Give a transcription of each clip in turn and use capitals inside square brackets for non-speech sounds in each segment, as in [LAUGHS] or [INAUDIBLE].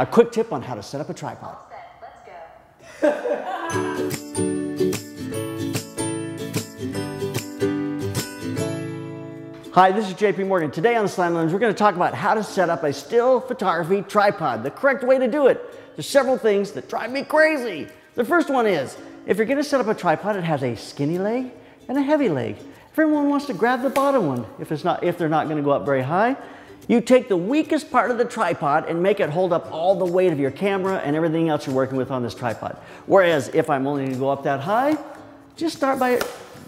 a quick tip on how to set up a tripod. Let's go. [LAUGHS] Hi, this is JP Morgan. Today on the Slanted Lens, we're going to talk about how to set up a still photography tripod, the correct way to do it. There's several things that drive me crazy. The first one is, if you're going to set up a tripod, it has a skinny leg and a heavy leg. Everyone wants to grab the bottom one if, it's not, if they're not going to go up very high. You take the weakest part of the tripod and make it hold up all the weight of your camera and everything else you're working with on this tripod. Whereas if I'm only going to go up that high, just start by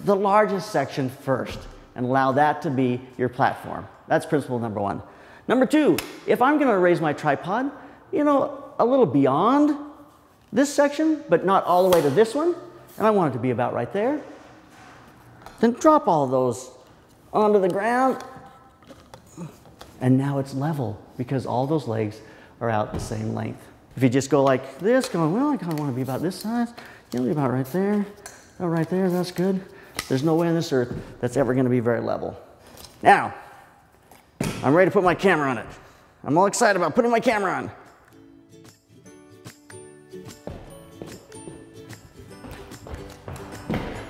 the largest section first and allow that to be your platform. That's principle number one. Number two, if I'm gonna raise my tripod, you know, a little beyond this section, but not all the way to this one, and I want it to be about right there, then drop all those onto the ground, and now it's level because all those legs are out the same length. If you just go like this, going, well, I kind of want to be about this size, you'll be about right there, oh, right there, that's good. There's no way on this earth that's ever going to be very level. Now, I'm ready to put my camera on it. I'm all excited about putting my camera on.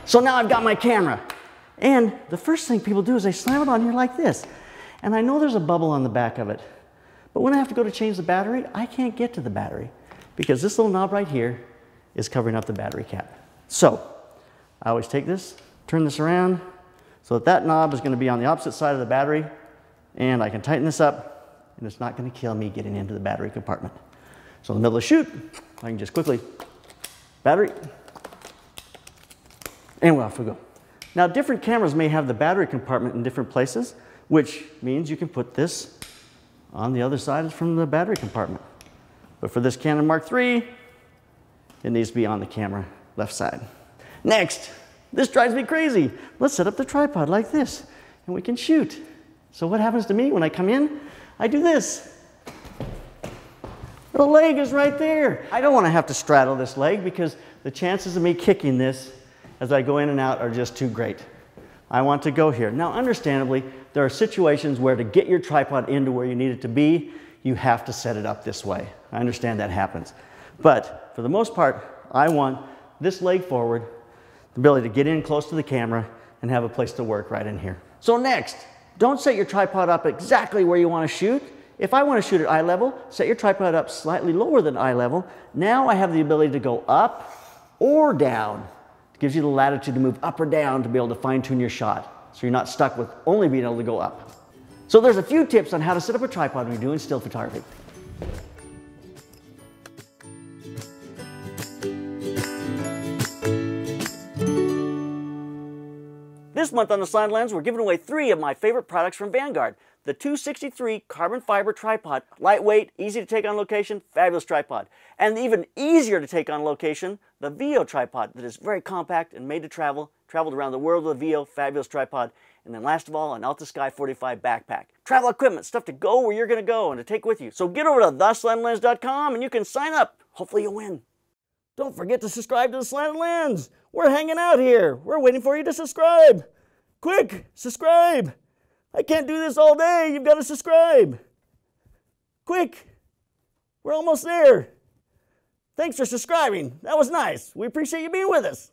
So now I've got my camera. And the first thing people do is they slam it on here like this. And I know there's a bubble on the back of it. But when I have to go to change the battery, I can't get to the battery because this little knob right here is covering up the battery cap. So I always take this, turn this around so that that knob is going to be on the opposite side of the battery and I can tighten this up and it's not going to kill me getting into the battery compartment. So in the middle of the shoot, I can just quickly, battery, and we're off we go. Now different cameras may have the battery compartment in different places, which means you can put this on the other side from the battery compartment. But for this Canon Mark III, it needs to be on the camera left side. Next, this drives me crazy. Let's set up the tripod like this and we can shoot. So what happens to me when I come in? I do this. The leg is right there. I don't want to have to straddle this leg because the chances of me kicking this as I go in and out are just too great. I want to go here. Now, understandably, there are situations where to get your tripod into where you need it to be, you have to set it up this way. I understand that happens. But for the most part, I want this leg forward the ability to get in close to the camera and have a place to work right in here. So next, don't set your tripod up exactly where you want to shoot. If I want to shoot at eye level, set your tripod up slightly lower than eye level. Now I have the ability to go up or down. Gives you the latitude to move up or down to be able to fine tune your shot. So you're not stuck with only being able to go up. So there's a few tips on how to set up a tripod when you're doing still photography. This month on the Lens, we're giving away three of my favorite products from Vanguard. The 263 carbon fiber tripod, lightweight, easy to take on location, fabulous tripod. And even easier to take on location, the VEO tripod that is very compact and made to travel, traveled around the world with a VEO, fabulous tripod. And then last of all, an Alta Sky 45 backpack. Travel equipment, stuff to go where you're gonna go and to take with you. So get over to theslantedlens.com and you can sign up. Hopefully you'll win. Don't forget to subscribe to the Slanted Lens. We're hanging out here. We're waiting for you to subscribe. Quick, subscribe. I can't do this all day. You've got to subscribe. Quick, we're almost there. Thanks for subscribing. That was nice. We appreciate you being with us.